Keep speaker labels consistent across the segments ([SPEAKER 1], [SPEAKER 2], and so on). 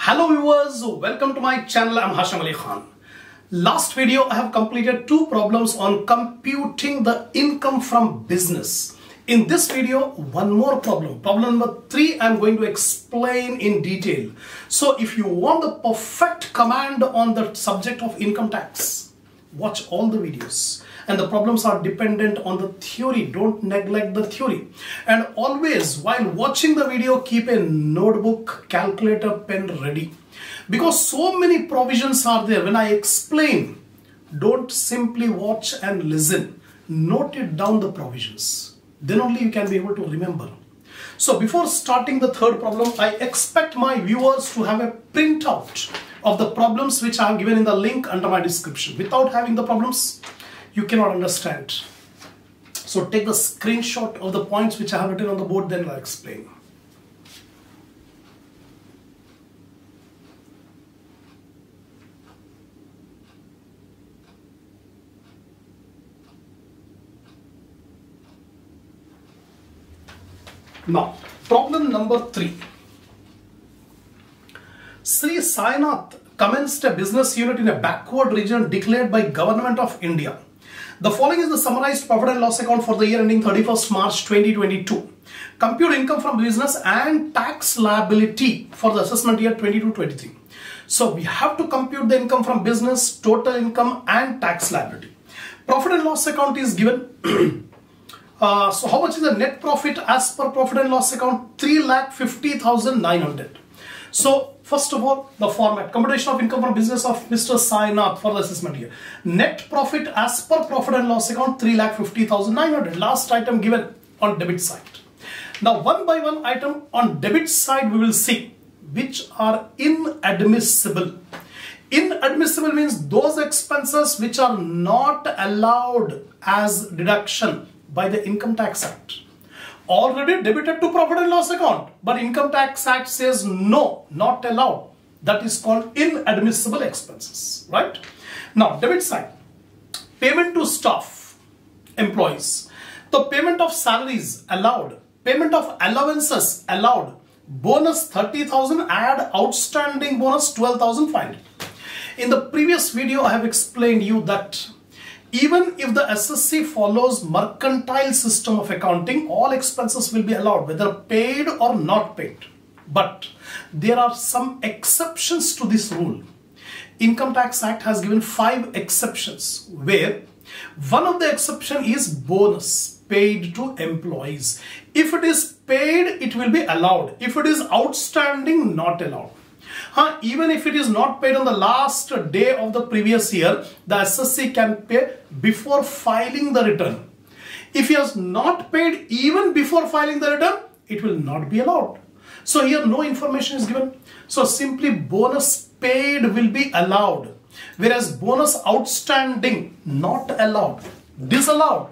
[SPEAKER 1] Hello viewers, welcome to my channel. I'm Hasham Ali Khan. Last video I have completed two problems on computing the income from business. In this video, one more problem. Problem number three I'm going to explain in detail. So if you want the perfect command on the subject of income tax, watch all the videos and the problems are dependent on the theory. Don't neglect the theory. And always while watching the video keep a notebook calculator pen ready. Because so many provisions are there. When i explain don't simply watch and listen. Note it down the provisions. Then only you can be able to remember. So before starting the third problem i expect my viewers to have a printout of the problems which I have given in the link under my description. Without having the problems, you cannot understand. So take the screenshot of the points which I have written on the board, then I'll explain. Now, problem number three. Sri Sainath commenced a business unit in a backward region declared by Government of India. The following is the summarized profit and loss account for the year ending 31st March 2022. Compute income from business and tax liability for the assessment year 22-23. So we have to compute the income from business, total income and tax liability. Profit and loss account is given. uh, so how much is the net profit as per profit and loss account? 3,50,900. So first of all, the format, computation of income from business of Mr. Sainath for the assessment year. Net profit as per profit and loss account 3,50,900. Last item given on debit side. Now one by one item on debit side we will see which are inadmissible. Inadmissible means those expenses which are not allowed as deduction by the Income Tax Act already debited to profit and loss account. But income tax act says no not allowed. That is called inadmissible expenses right? Now debit side. Payment to staff employees. The payment of salaries allowed payment of allowances allowed. Bonus 30000 add outstanding bonus 12500 in the previous video i have explained you that even if the assessee follows mercantile system of accounting, all expenses will be allowed, whether paid or not paid. But there are some exceptions to this rule. Income Tax Act has given five exceptions where one of the exception is bonus paid to employees. If it is paid, it will be allowed. If it is outstanding, not allowed. Huh, even if it is not paid on the last day of the previous year, the assessee can pay before filing the return. If he has not paid even before filing the return, it will not be allowed. So here no information is given. So simply bonus paid will be allowed. Whereas bonus outstanding not allowed, disallowed.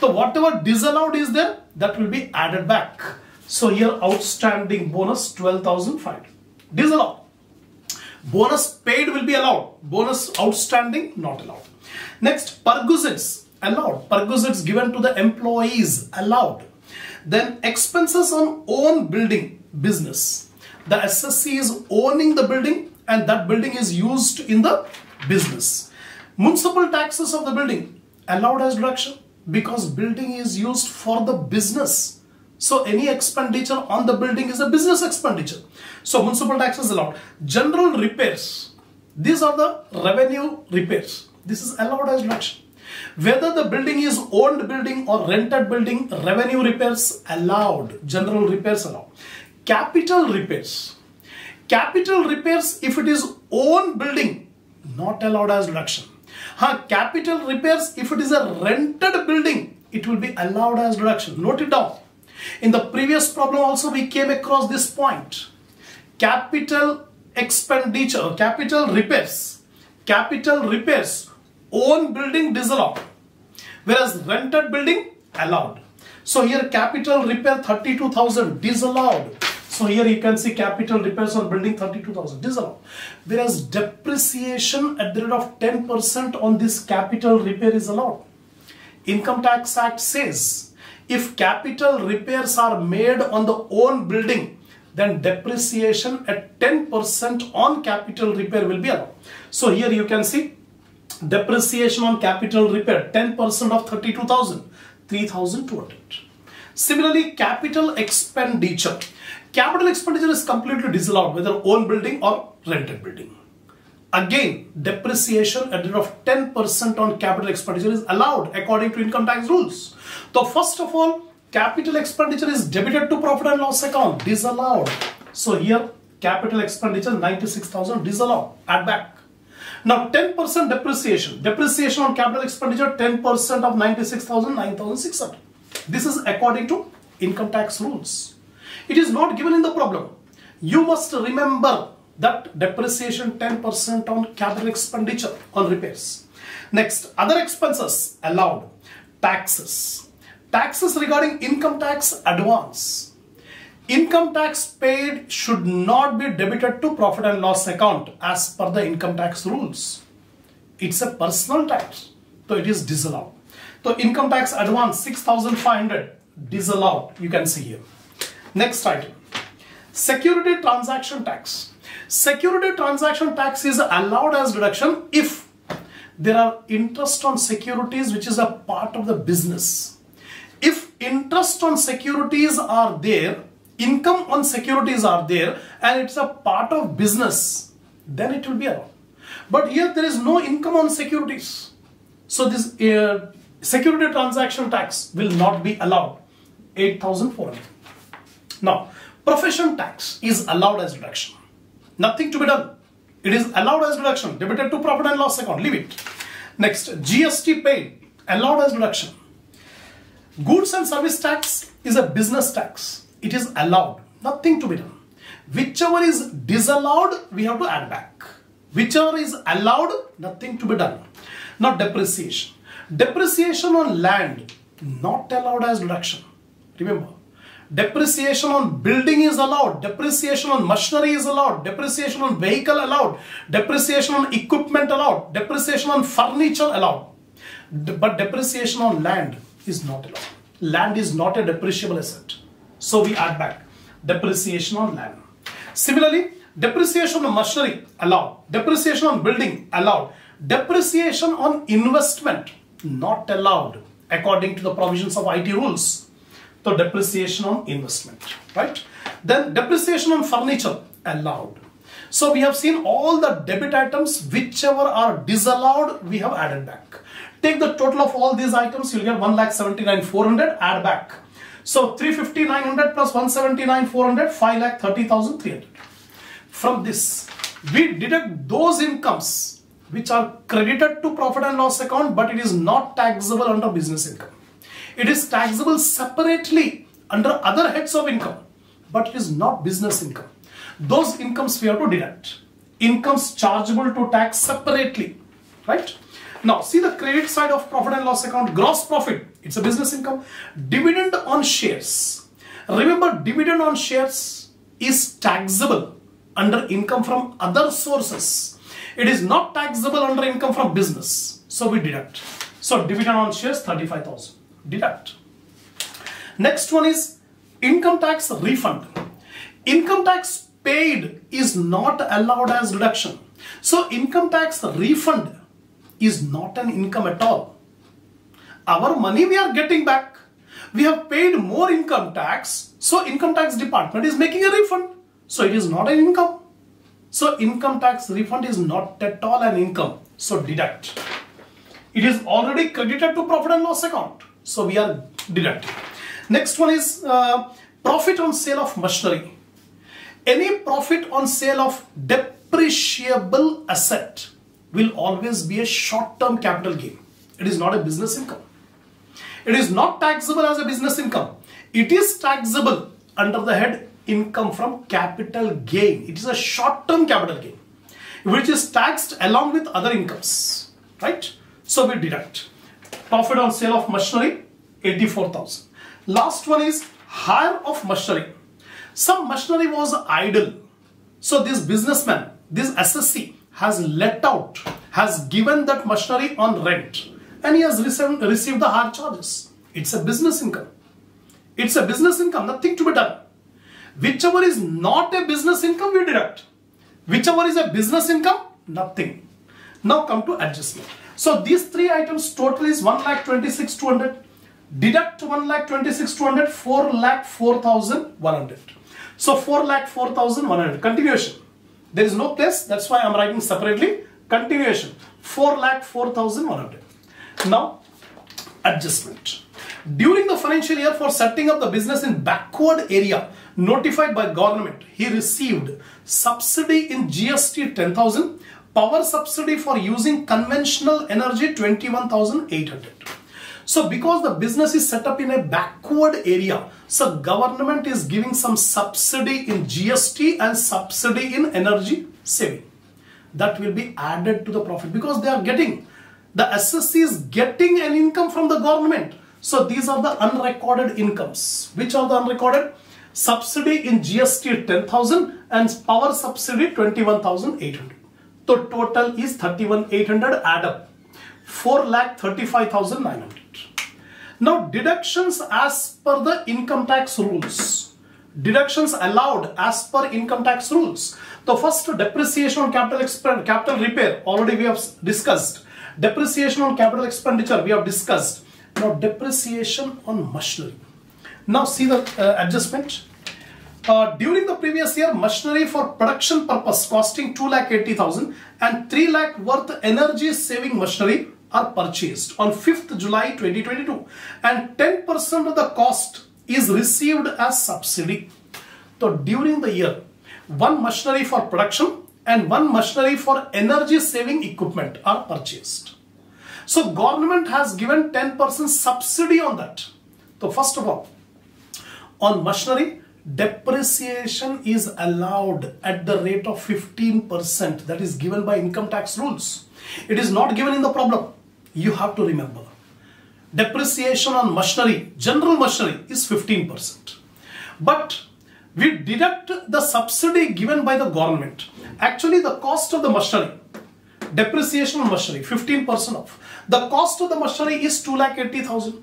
[SPEAKER 1] So whatever disallowed is there, that will be added back. So here outstanding bonus 12,500. Disallowed. Bonus paid will be allowed. Bonus outstanding not allowed. Next, perquisites allowed. Perquisites given to the employees allowed. Then expenses on own building business. The assessee is owning the building and that building is used in the business. Municipal taxes of the building allowed as deduction because building is used for the business. So any expenditure on the building is a business expenditure. So municipal tax is allowed. General repairs. These are the revenue repairs. This is allowed as deduction. Whether the building is owned building or rented building, revenue repairs allowed. General repairs allowed. Capital repairs. Capital repairs if it is own building, not allowed as deduction. Huh, capital repairs if it is a rented building, it will be allowed as deduction. Note it down. In the previous problem also we came across this point capital expenditure, capital repairs, capital repairs, own building disallowed, whereas rented building allowed. So here capital repair 32,000 disallowed. So here you can see capital repairs on building 32,000 disallowed. Whereas depreciation at the rate of 10% on this capital repair is allowed. Income Tax Act says if capital repairs are made on the own building then depreciation at 10% on capital repair will be allowed. So here you can see depreciation on capital repair 10% of 32,000, 3,200. Similarly, capital expenditure. Capital expenditure is completely disallowed whether own building or rented building. Again, depreciation at the rate of 10% on capital expenditure is allowed according to income tax rules. So first of all, capital expenditure is debited to profit and loss account, disallowed. So here, capital expenditure 96,000 disallowed, add back. Now 10% depreciation, depreciation on capital expenditure 10% of 96,000, 9,600. This is according to income tax rules. It is not given in the problem. You must remember that depreciation 10% on capital expenditure on repairs. Next, other expenses allowed. Taxes. Taxes regarding income tax advance. Income tax paid should not be debited to profit and loss account as per the income tax rules. It's a personal tax, so it is disallowed. So income tax advance 6500 disallowed, you can see here. Next item, security transaction tax. Security transaction tax is allowed as deduction if there are interest on securities which is a part of the business. If interest on securities are there, income on securities are there and it's a part of business, then it will be allowed. But here there is no income on securities. So this uh, security transaction tax will not be allowed. 8,400. Now, profession tax is allowed as deduction. Nothing to be done. It is allowed as deduction, debited to profit and loss account. Leave it. Next, GST paid, allowed as deduction. Goods and service tax is a business tax. It is allowed. Nothing to be done. Whichever is disallowed, we have to add back. Whichever is allowed, nothing to be done. Not depreciation. Depreciation on land, not allowed as deduction. Remember, Depreciation on building is allowed. Depreciation on machinery is allowed. Depreciation on vehicle allowed. Depreciation on equipment allowed. Depreciation on furniture allowed. But depreciation on land is not allowed. Land is not a depreciable asset. So we add back depreciation on land. Similarly, depreciation on machinery allowed. Depreciation on building allowed. Depreciation on investment not allowed according to the provisions of IT rules. So depreciation on investment, right? Then depreciation on furniture allowed. So we have seen all the debit items, whichever are disallowed, we have added back. Take the total of all these items, you'll get 1,79,400, add back. So 35900 plus 179,400, 5,30,300. From this, we deduct those incomes which are credited to profit and loss account, but it is not taxable under business income. It is taxable separately under other heads of income, but it is not business income. Those incomes we have to deduct. Incomes chargeable to tax separately, right? Now, see the credit side of profit and loss account, gross profit, it's a business income. Dividend on shares. Remember, dividend on shares is taxable under income from other sources. It is not taxable under income from business. So we deduct. So dividend on shares 35,000 deduct. Next one is income tax refund. Income tax paid is not allowed as deduction. So income tax refund is not an income at all. Our money we are getting back. We have paid more income tax. So income tax department is making a refund. So it is not an income. So income tax refund is not at all an income. So deduct. It is already credited to profit and loss account. So we are deducting. Next one is uh, profit on sale of machinery. Any profit on sale of depreciable asset will always be a short-term capital gain. It is not a business income. It is not taxable as a business income. It is taxable under the head income from capital gain. It is a short-term capital gain which is taxed along with other incomes. Right? So we deduct profit on sale of machinery 84,000. Last one is hire of machinery. Some machinery was idle. So this businessman, this assessee has let out, has given that machinery on rent and he has received, received the hire charges. It's a business income. It's a business income, nothing to be done. Whichever is not a business income, we deduct. Whichever is a business income, nothing. Now come to adjustment. So these three items total is 1 lakh 26 200. Deduct 1 lakh 26 200, 4 lakh 4100. So 4 lakh 4100. Continuation. There is no place, that's why I am writing separately. Continuation. 4 lakh 4100. Now adjustment. During the financial year for setting up the business in backward area notified by government, he received subsidy in GST 10,000, power subsidy for using conventional energy 21,800. So because the business is set up in a backward area, so government is giving some subsidy in GST and subsidy in energy saving. That will be added to the profit because they are getting, the assessee is getting an income from the government. So these are the unrecorded incomes. Which are the unrecorded? Subsidy in GST 10,000 and power subsidy 21,800. So total is 31,800 add up. 4 lakh 35,900. Now deductions as per the income tax rules. Deductions allowed as per income tax rules. The first depreciation on capital expenditure, capital repair already we have discussed. Depreciation on capital expenditure we have discussed. Now depreciation on machinery. Now see the uh, adjustment. Uh, during the previous year, machinery for production purpose costing 2 lakh 80,000 and 3 lakh worth energy saving machinery are purchased on 5th July 2022 and 10% of the cost is received as subsidy. So during the year, one machinery for production and one machinery for energy saving equipment are purchased. So government has given 10% subsidy on that. So first of all, on machinery, depreciation is allowed at the rate of 15% that is given by income tax rules. It is not given in the problem. You have to remember. Depreciation on machinery, general machinery is 15%. But we deduct the subsidy given by the government. Actually the cost of the machinery, depreciation on machinery, 15% off. The cost of the machinery is 2,80,000.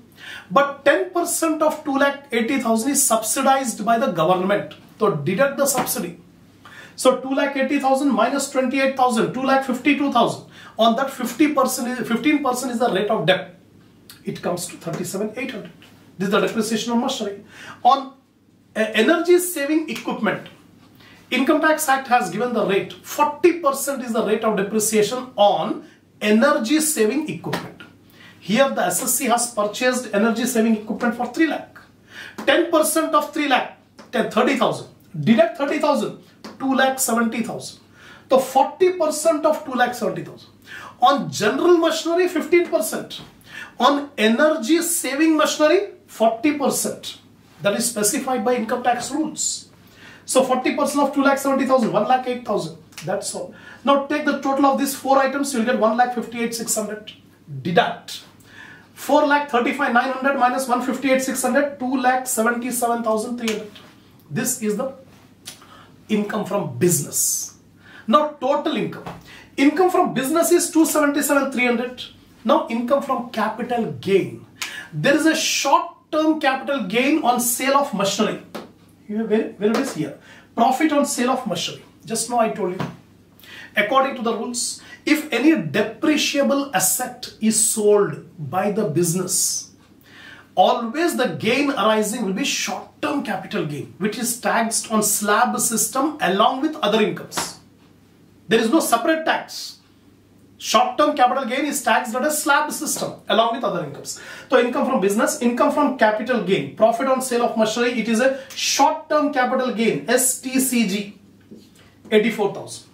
[SPEAKER 1] But 10% of 2,80,000 is subsidized by the government. So deduct the subsidy. So 2,80,000 minus 28,000, 2,52,000. On that 50% 15% is the rate of debt. It comes to 37,800. This is the depreciation of machinery. On uh, energy saving equipment, Income Tax Act has given the rate. 40% is the rate of depreciation on energy saving equipment. Here the assessee has purchased energy saving equipment for 3 lakh. 10% of 3 lakh, 30,000. Deduct 30,000, 2 lakh 70,000. So 40% of 2 lakh 70,000. On general machinery, 15%. On energy saving machinery, 40%. That is specified by income tax rules. So 40% of 2 lakh 70,000, 1 lakh 8,000. That's all. Now take the total of these four items, you will get 1 lakh 58 600. Deduct. 4 lakh 35 900 minus 158 600, 2 lakh 77,300. This is the income from business. Now total income. Income from business is 277 300. Now income from capital gain. There is a short term capital gain on sale of machinery. Where, where it is here. Profit on sale of machinery. Just now I told you. According to the rules, if any depreciable asset is sold by the business, always the gain arising will be short-term capital gain, which is taxed on slab system along with other incomes. There is no separate tax. Short-term capital gain is taxed at a slab system along with other incomes. So income from business, income from capital gain, profit on sale of machinery, it is a short-term capital gain, STCG, 84,000.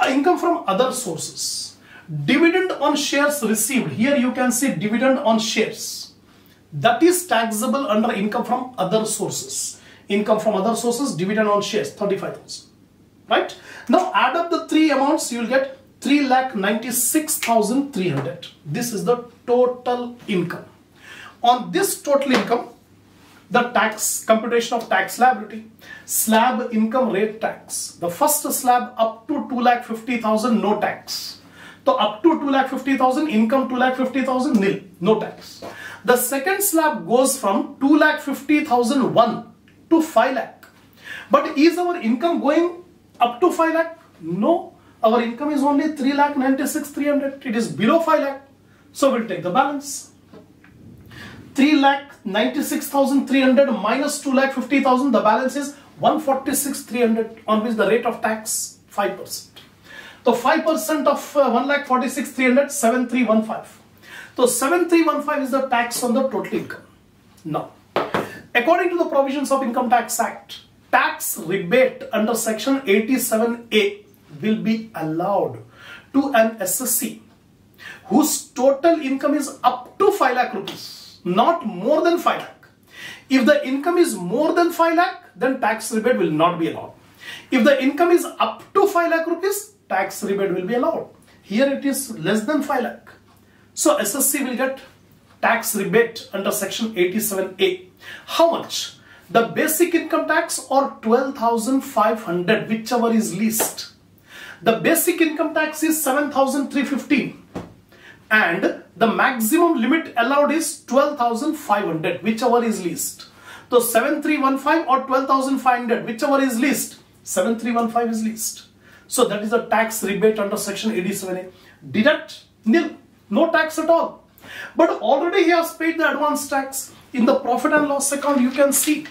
[SPEAKER 1] Uh, income from other sources, dividend on shares received, here you can see dividend on shares. That is taxable under income from other sources. Income from other sources, dividend on shares, 35,000. Right? Now add up the three amounts, you will get 3 lakh 96,300. This is the total income. On this total income, the tax computation of tax liability, slab income rate tax. The first slab up to 2 lakh 50,000 no tax. So up to 2 lakh 50,000 income 2 lakh 50,000 nil no tax. The second slab goes from 2 lakh 50,000 1 to 5 lakh. But is our income going up to 5 lakh? No. Our income is only 3 lakh 96 300. It is below 5 lakh. So we'll take the balance. 3 lakh 96,300 minus 2 lakh 50,000. The balance is 146,300 on which the rate of tax 5%. So 5% of uh, 1 lakh 46,300 7315. So 7315 is the tax on the total income. Now, according to the provisions of Income Tax Act, tax rebate under section 87A will be allowed to an assessee whose total income is up to 5 lakh rupees, not more than 5 lakh. If the income is more than 5 lakh, then tax rebate will not be allowed. If the income is up to 5 lakh rupees, tax rebate will be allowed. Here it is less than 5 lakh. So assessee will get tax rebate under section 87A. How much? The basic income tax or 12,500 whichever is least. The basic income tax is 7,315 and the maximum limit allowed is 12,500 whichever is least. So 7315 or 12,500 whichever is least 7315 is least. So that is the tax rebate under section 87A. Deduct nil no tax at all. But already he has paid the advance tax. In the profit and loss account, you can see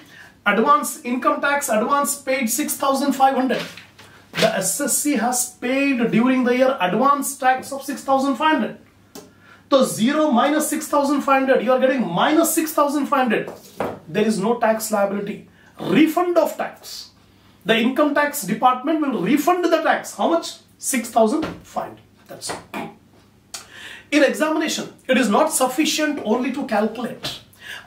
[SPEAKER 1] advance income tax advance paid 6500 the assessee has paid during the year advance tax of 6500 so 0 minus 6500 you are getting minus 6500 there is no tax liability. Refund of tax. The income tax department will refund the tax. How much? 6500 that's it. in examination, it is not sufficient only to calculate.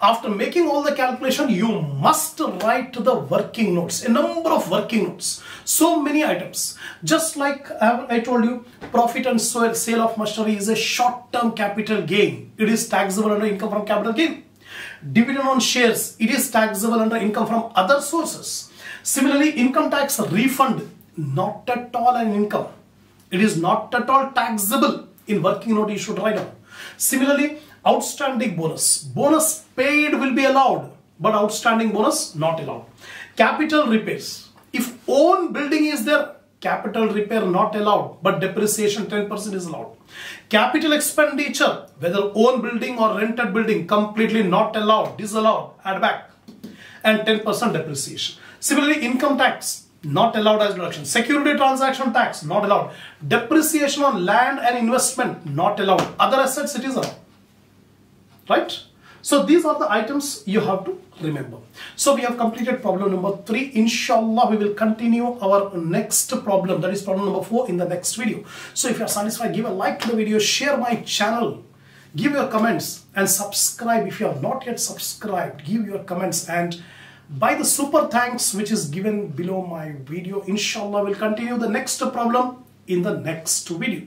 [SPEAKER 1] After making all the calculation, you must write the working notes, a number of working notes, so many items. Just like um, I told you, profit and sale of machinery is a short-term capital gain. It is taxable under income from capital gain. Dividend on shares, it is taxable under income from other sources. Similarly, income tax refund, not at all an income. It is not at all taxable in working note you should write down. Similarly, outstanding bonus. Bonus paid will be allowed, but outstanding bonus not allowed. Capital repairs. If own building is there, capital repair not allowed, but depreciation 10% is allowed. Capital expenditure, whether own building or rented building, completely not allowed, disallowed, add back, and 10% depreciation. Similarly, income tax, not allowed as deduction. Security transaction tax, not allowed. Depreciation on land and investment, not allowed. Other assets, it is allowed. Right? So these are the items you have to remember. So we have completed problem number three. Inshallah, we will continue our next problem. That is problem number four in the next video. So if you are satisfied, give a like to the video, share my channel, give your comments and subscribe. If you are not yet subscribed, give your comments and by the super thanks which is given below my video inshallah we'll continue the next problem in the next video